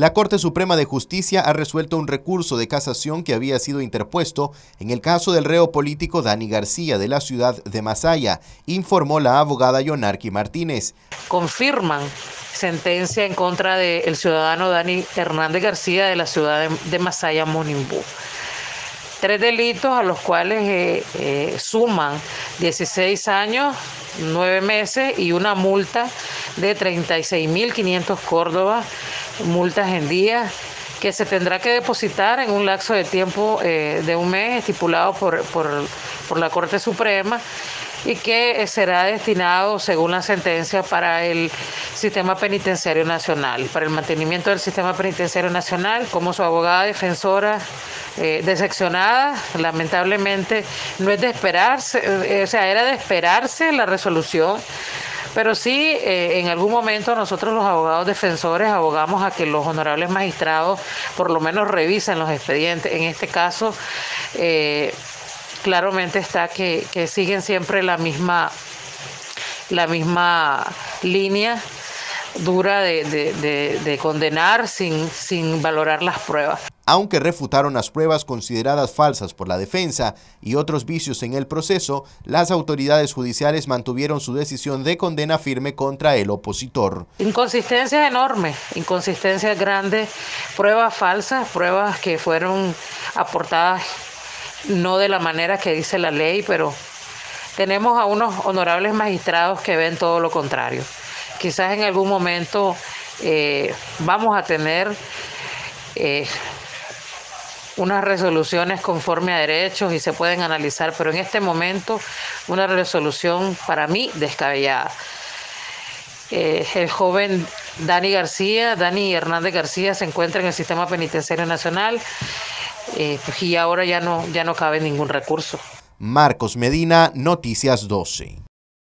La Corte Suprema de Justicia ha resuelto un recurso de casación que había sido interpuesto en el caso del reo político Dani García de la ciudad de Masaya, informó la abogada Yonarqui Martínez. Confirman sentencia en contra del ciudadano Dani Hernández García de la ciudad de, Masaya, Monimbú. Tres delitos a los cuales eh, eh, suman 16 años, 9 meses y una multa de 36.500 Córdoba, multas en días que se tendrá que depositar en un lapso de tiempo eh, de un mes estipulado por, por la Corte Suprema y que será destinado, según la sentencia, para el sistema penitenciario nacional, para el mantenimiento del sistema penitenciario nacional. Como su abogada defensora eh, decepcionada, lamentablemente no es de esperarse, eh, o sea, era de esperarse la resolución. Pero sí, eh, en algún momento nosotros los abogados defensores abogamos a que los honorables magistrados por lo menos revisen los expedientes. En este caso, claramente está que, siguen siempre la misma, la misma línea dura de, condenar sin, sin valorar las pruebas. Aunque refutaron las pruebas consideradas falsas por la defensa y otros vicios en el proceso, las autoridades judiciales mantuvieron su decisión de condena firme contra el opositor. Inconsistencias enormes, inconsistencias grandes, pruebas falsas, pruebas que fueron aportadas no de la manera que dice la ley, pero tenemos a unos honorables magistrados que ven todo lo contrario. Quizás en algún momento eh, vamos a tener eh, unas resoluciones conforme a derechos y se pueden analizar, pero en este momento una resolución para mí descabellada. Eh, el joven Dani García, Dani Hernández García, se encuentra en el sistema penitenciario nacional eh, y ahora ya no, ya no cabe ningún recurso. Marcos Medina, Noticias 12.